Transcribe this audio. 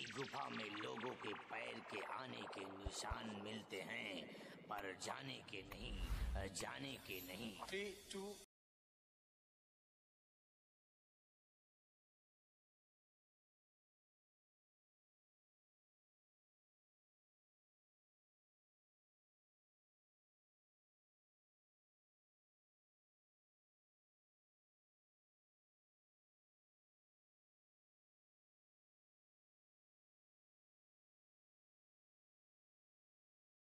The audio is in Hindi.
गुफा में लोगों के पैर के आने के निशान मिलते हैं, पर जाने के नहीं, जाने के नहीं। Three to